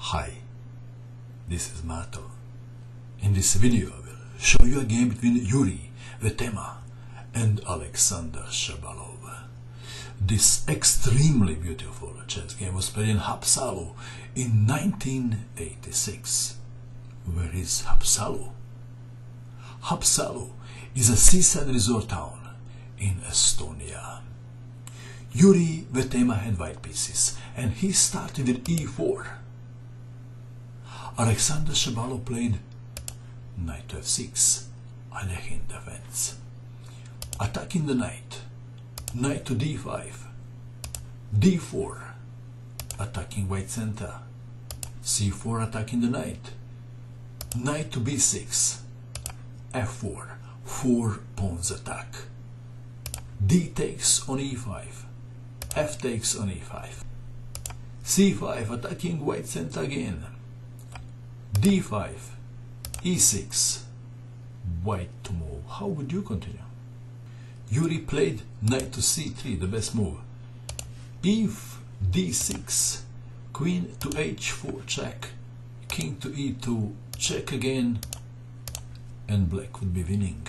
Hi, this is Mato. In this video I will show you a game between Juri Vetemaa and Alexander Shabalov. This extremely beautiful chess game was played in Haapsalu in 1986. Where is Haapsalu? Haapsalu is a seaside resort town in Estonia. Juri Vetemaa had white pieces and he started with e4. Alexander Shabalov played knight to f6, Alekhine defense. Attacking the knight, knight to d5, d4, attacking white center, c4 attacking the knight, knight to b6, f4, four pawns attack, d takes on e5, f takes on e5, c5 attacking white center again, d5, e6, white to move. How would you continue? Juri played knight to c3, the best move. If d6, queen to h4, check, king to e2, check again, and black would be winning.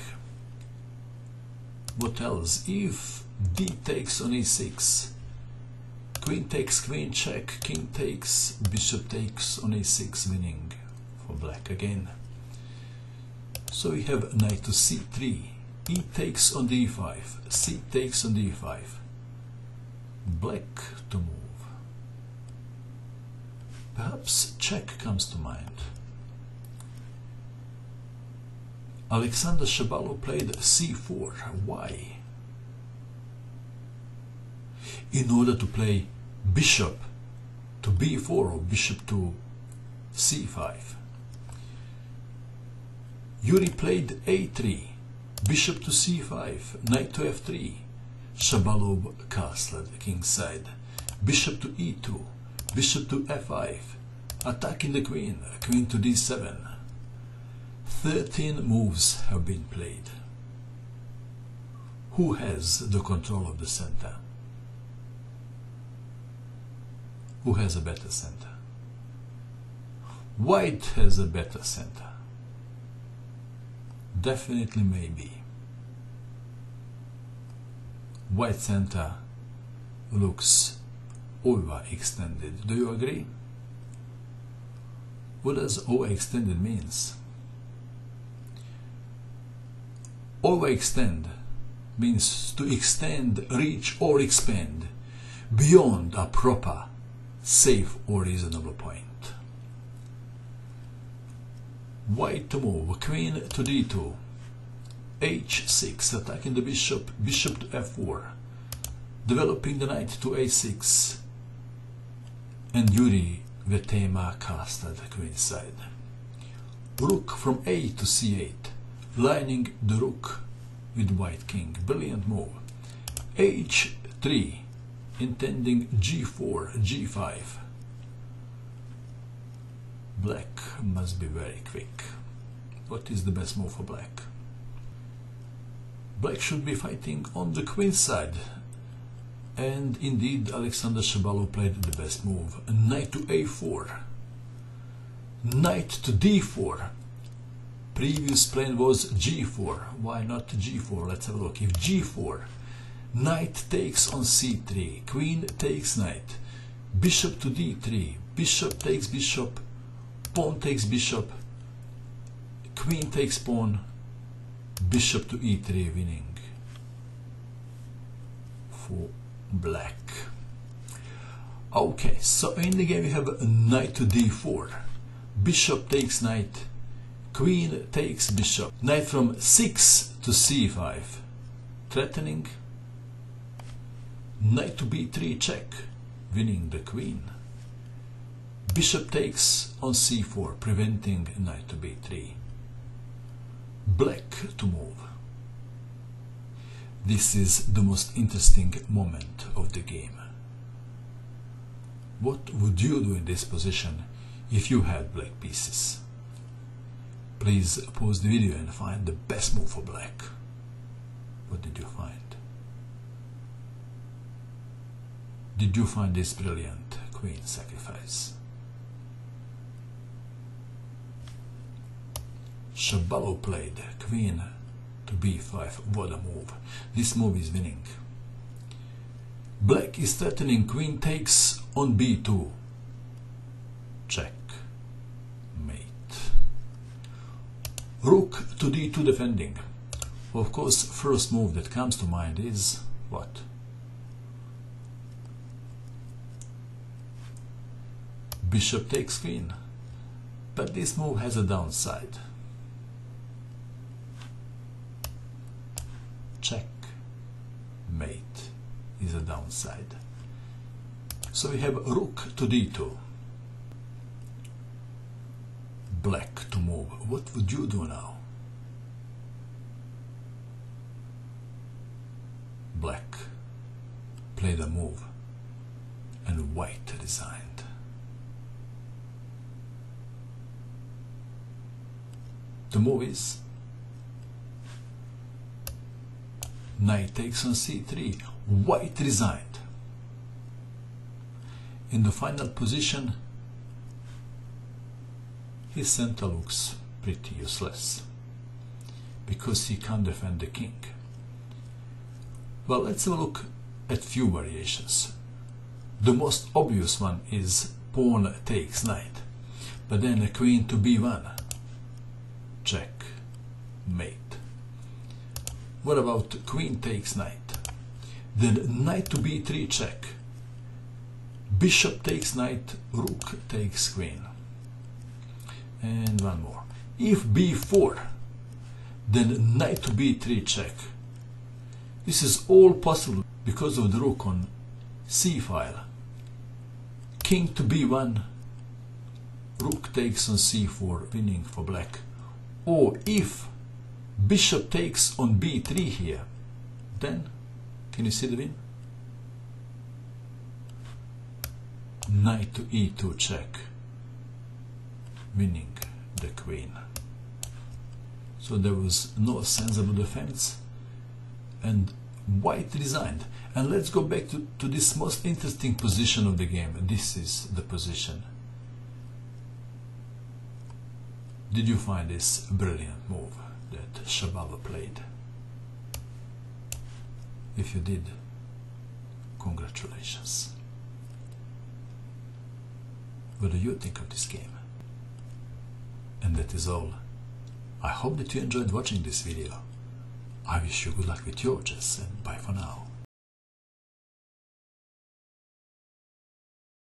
What else? If d takes on e6, queen takes queen, check, king takes, bishop takes on e6, winning for black again. So we have knight to c3, e takes on d5, c takes on d5, black to move. Perhaps check comes to mind. Alexander Shabalov played c4. Why? In order to play bishop to b4 or bishop to c5. Juri played a3, bishop to c5, knight to f3, Shabalov castle at the king's side, bishop to e2, bishop to f5, attacking the queen, queen to d7. 13 moves have been played. Who has the control of the center? Who has a better center? White has a better center. Definitely maybe. White center looks overextended. Do you agree? What does overextended means? Overextend means to extend, reach or expand beyond a proper, safe or reasonable point. White to move, queen to d2, h6, attacking the bishop, bishop to f4, developing the knight to a6, and Juri Vetemaa cast at the queen's side. Rook from a to c8, lining the rook with white king. Brilliant move. h3, intending g4, g5. Black must be very quick. What is the best move for black? Black should be fighting on the queen side. And indeed, Alexander Shabalov played the best move. Knight to a4. Knight to d4. Previous plan was g4. Why not g4? Let's have a look. If g4, knight takes on c3, queen takes knight, bishop to d3, bishop takes bishop, pawn takes bishop, queen takes pawn, bishop to e3 winning. For black. Okay, so in the game we have knight to d4, bishop takes knight, queen takes bishop, knight from 6 to c5, threatening, knight to b3 check, winning the queen. Bishop takes on c4, preventing knight to b3. Black to move. This is the most interesting moment of the game. What would you do in this position if you had black pieces? Please pause the video and find the best move for black. What did you find? Did you find this brilliant queen sacrifice? Shabalov played queen to b5. What a move. This move is winning. Black is threatening queen takes on b2. Check. Mate. Rook to d2 defending. Of course, first move that comes to mind is what? Bishop takes queen. But this move has a downside. Check. Mate is a downside. So we have rook to d2. Black to move. What would you do now? Black played a move and white resigned. The move is knight takes on c3 white resigned. In the final position his center looks pretty useless because he can't defend the king. Well let's have a look at few variations. The most obvious one is pawn takes knight but then a queen to b1 check mate what about queen takes knight then knight to b3 check. Bishop takes knight rook takes queen. And one more. If b4 then knight to b3 check this is all possible because of the rook on c file. King to b1 rook takes on c4 winning for black. Or if bishop takes on b3 here then can you see the win knight to e2 check. Winning the queen. So there was no sensible defense and white resigned. And let's go back to, to this most interesting position of the game. This is the position. Did you find this brilliant move that Shabalov played? If you did, congratulations. What do you think of this game? And that is all. I hope that you enjoyed watching this video. I wish you good luck with your chess and bye for now.